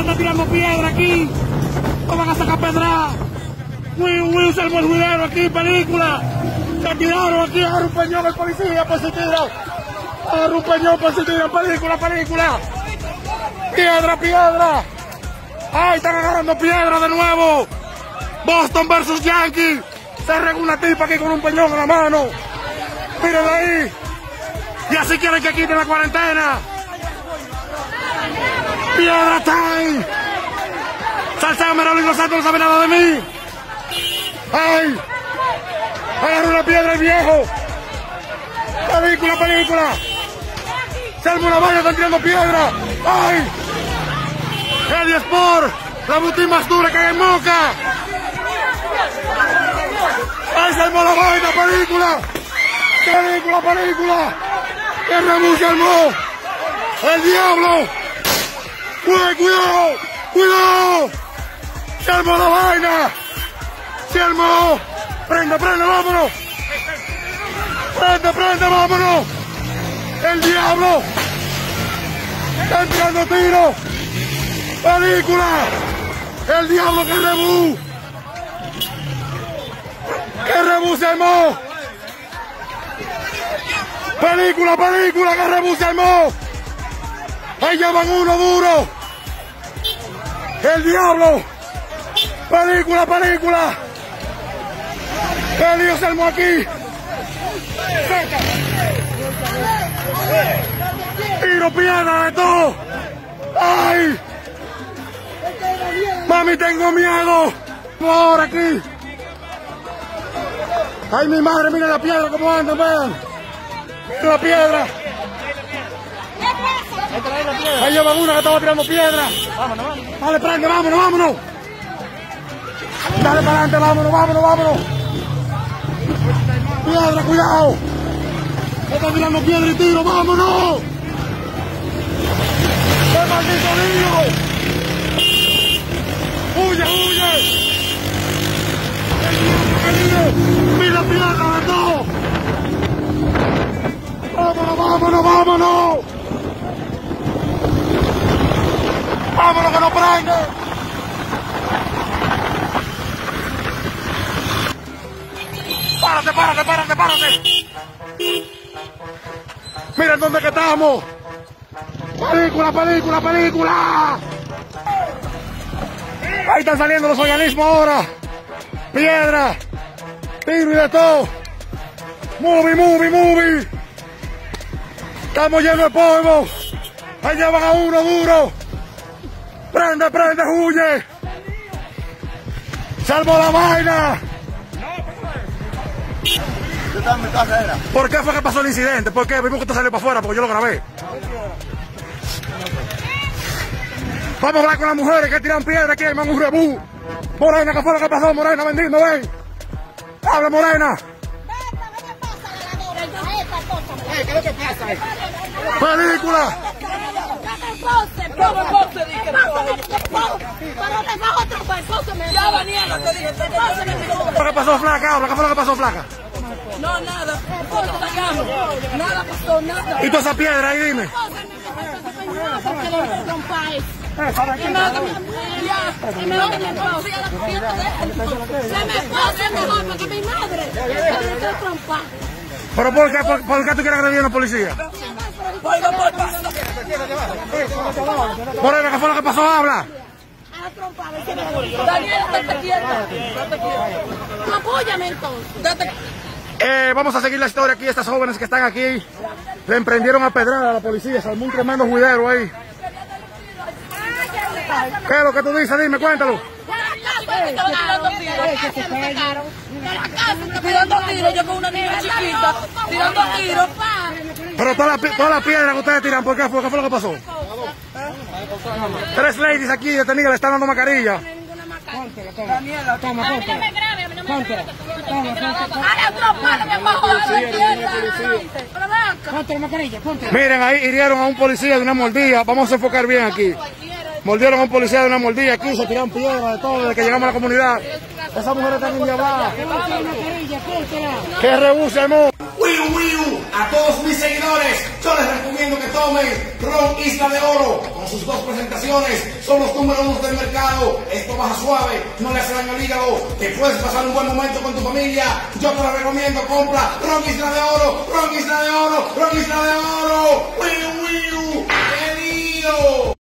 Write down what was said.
se está tirando piedra aquí. No van a sacar pedra. Wilson el juidero aquí, película. Se tiraron aquí a un peñón el policía, pues se tira. A un peñón, pues se tira. Película, película. Piedra, piedra. ¡Ay, están agarrando piedra de nuevo! Boston versus Yankee. Se regula una tipa aquí con un peñón en la mano. Miren ahí. Y así quieren que quiten la cuarentena. Piedra time. Salsa Merolín Los Santos no sabe nada de mí. ¡Ay! ¡Agarra una piedra el viejo! ¡Película, película! ¡Salmo la valla, están tirando piedra! ¡Ay! ¡Eddie Sport! ¡La butín más dura que hay en Moca! ¡Ay, salmó la vaina, película! ¡Película, película! ¡Que rebus salmó! ¡El diablo! ¡Cuidado, cuidado! ¡Cuidado! ¡Salmó la vaina! ¡Se armó! ¡Prende, prende, vámonos! ¡Prende, prende, vámonos! ¡El diablo! ¡Está entrando tiro! ¡Película! ¡El diablo que rebú! ¡Que rebú se armó! ¡Película, película! ¡Que rebú se armó! ¡Ahí llevan uno duro! ¡El diablo! ¡Película, película! ¡El Dios armó aquí! ¡Tiro piedra de todo! ¡Ay! ¡Mami, tengo miedo! ¡Ahora aquí! ¡Ay, mi madre, mira la piedra cómo anda, vean! ¡Mira la piedra! Ahí llevan una que estaba tirando piedra. Vámonos, vámonos. Dale, prende, vámonos, vámonos. Dale para adelante, vámonos, vámonos, vámonos. Piedra, cuidado. Están tirando piedra y tiro, vámonos. ¡Qué maldito niño! ¡Huye, huye! ¡Mira piedra de todo! ¡Vámonos, vámonos, vámonos! ¡Párate, párate, párate, párate! ¡Miren dónde que estamos! ¡Película, película, película! Ahí están saliendo los organismos ahora. Piedra, tiro de todo. Movie, movie, movie. Estamos llenos de polvo. Ahí llevan a uno duro. Prende, prende, huye. Salvo la vaina. ¿Por qué fue que pasó el incidente? ¿Por qué? Vimos que usted salió para afuera porque yo lo grabé. Vamos a hablar con las mujeres que tiran piedra aquí, hermano, un rebú. Morena, ¿qué fue lo que pasó, Morena? Bendito, ven. Habla, Morena. ¿Qué es lo que pasa? Película. ¿Qué que pasó, flaca? Habla, ¿qué fue lo que pasó, flaca? No, nada. Nada pasó, nada. ¿Y toda esa piedra ahí, dime? ¿Pero por qué, por, por qué tú quieres agredir a la policía? Morena, ¿qué fue lo que pasó? Habla. Daniel, date quieta. Apóyame entonces. Eh, vamos a seguir la historia aquí. Estas jóvenes que están aquí le emprendieron a pedrada a la policía. Salmó un tremendo juidero ahí. ¿Qué es lo que tú dices? Dime, cuéntalo. Tirando tiros, yo con una niña chiquita, tirando tiros. Pero toda la, toda la piedra que ustedes tiran, ¿por qué fue? ¿Qué fue lo que pasó? Tres ladies aquí detenidas le están dando mascarilla. Daniela, toma, Miren, ahí hirieron a un policía de una mordida. Vamos a enfocar bien aquí. Mordieron a un policía de una mordida aquí, se tiraron piedras de todo desde que llegamos a la comunidad. Esas mujeres están endiabladas. ¡Qué rebuse, amor! Wiu Wiu. A todos mis seguidores, yo les recomiendo que tomen Ron Isla de Oro con sus dos presentaciones. Son los números uno del mercado. Esto baja suave, no le hace daño al hígado. Te puedes pasar un buen momento con tu familia. Yo te lo recomiendo. Compra Ron Isla de Oro, Ron Isla de Oro, Ron Isla de Oro. Wiu Wiu. ¡Qué lío!